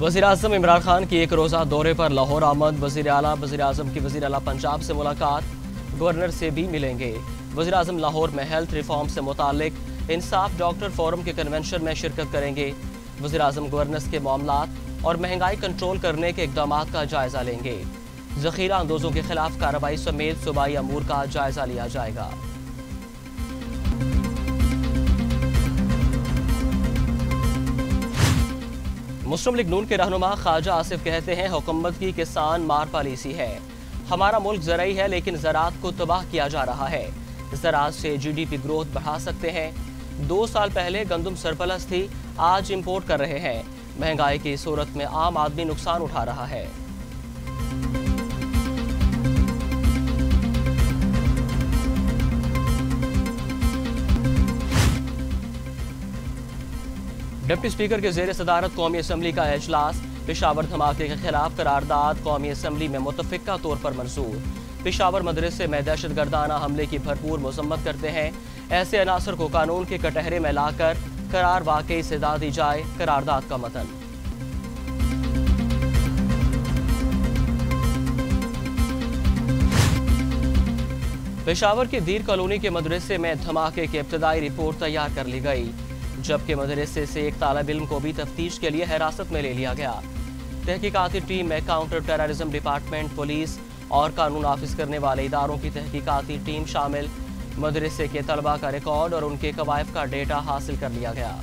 वजी अजम इमरान खान की एक रोज़ा दौरे पर लाहौर आमद वजी अला वजी अजम की वजी अला पंजाब से मुलाकात, गवर्नर से भी मिलेंगे। वजी अजम लाहौर में हेल्थ रिफॉर्म से मुतक इंसाफ डॉक्टर फोरम के कन्वेंशन में शिरकत करेंगे। वजी अजम गवर्नर्स के मामला और महँगाई कंट्रोल करने के इकदाम का जायजा लेंगे। जखीरा अंदोजों के खिलाफ कार्रवाई समेत सूबाई अमूर का जायजा लिया जाएगा। मुस्लिम लीग नून के रहनुमा ख्वाजा आसिफ कहते हैं, हुकूमत की किसान मार पॉलिसी है। हमारा मुल्क ज़रिए है, लेकिन ज़रात को तबाह किया जा रहा है। ज़रात से जीडीपी ग्रोथ बढ़ा सकते हैं। दो साल पहले गंदम सरपलस थी, आज इंपोर्ट कर रहे हैं। महँगाई की सूरत में आम आदमी नुकसान उठा रहा है। डिप्टी स्पीकर के जेर सदारत कौमी असम्बली का अजलास पेशावर धमाके के खिलाफ करारदाद कौमी असम्बली में मुतफ़ा तौर पर मंजूर। पेशावर मदरसे में दहशत गर्दाना हमले की भरपूर मजम्मत करते हैं। ऐसे अनासर को कानून के कटहरे में लाकर करार वाकई से दी जाए करारदाद का मतन। पेशावर की दीर कॉलोनी के मदरसे में धमाके की इब्तदाई रिपोर्ट तैयार कर ली गई। जबकि मदरसे से एक तालब इम को भी तफ्तीश के लिए हिरासत में ले लिया गया। तहकीकती टीम में काउंटर टेररिज्म डिपार्टमेंट, पुलिस और कानून नाफिज करने वाले इदारों की तहकीकती टीम शामिल। मदरसे के तलबा का रिकॉर्ड और उनके कवायफ का डेटा हासिल कर लिया गया।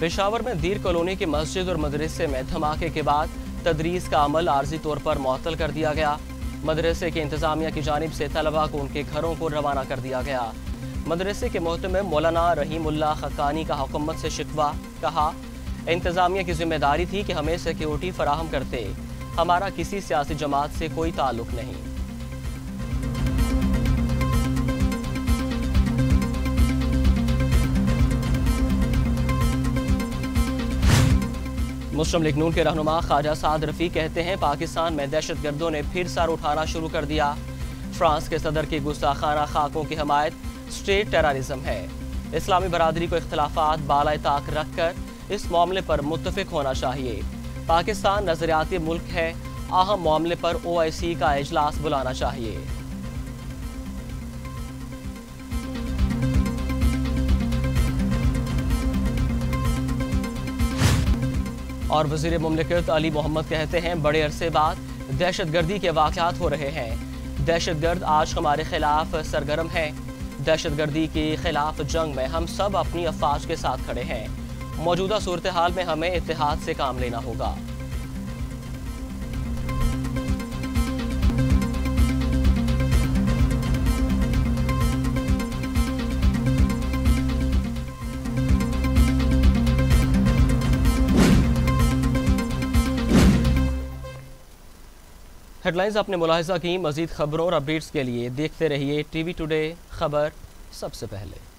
पेशावर में दीर कॉलोनी की मस्जिद और मदरसे में धमाके के बाद तदरीस का अमल आर्जी तौर पर मअतल कर दिया गया। मदरसे की इंतजामिया की जानब से तलबा को उनके घरों को रवाना कर दिया गया। मदरसे के मोहतम मौलाना रहीमुल्ला खकानी का हुकूमत से शिकवा कहा, इंतजामिया की ज़िम्मेदारी थी कि हमें सिक्योरिटी फराहम करते। हमारा किसी सियासी जमात से कोई ताल्लुक नहीं। मुस्लिम लीग नून के रहनुमा ख्वाजा साद रफ़ी कहते हैं, पाकिस्तान में दहशत गर्दों ने फिर सर उठाना शुरू कर दिया। फ्रांस के सदर की गुस्ताखाना खाकों की हमायत स्टेट टेररिज्म है। इस्लामी बरदरी को इख्तलाफात बाला ताक रख कर इस मामले पर मुतफिक होना चाहिए। पाकिस्तान नजरियाती मुल्क है अहम मामले पर ओ आई सी का अजलास बुलाना चाहिए। और वज़ीर ममलिकत अली मोहम्मद कहते हैं, बड़े अरसे बाद दहशत गर्दी के वाकत हो रहे हैं। दहशत गर्द आज हमारे खिलाफ सरगर्म है। दहशत गर्दी के खिलाफ जंग में हम सब अपनी अफवाज के साथ खड़े हैं। मौजूदा सूरत हाल में हमें इतिहाद से काम लेना होगा। हेडलाइंस आपने मुलाहजा की मजीद खबरों और अपडेट्स के लिए देखते रहिए टीवी टुडे खबर सबसे पहले।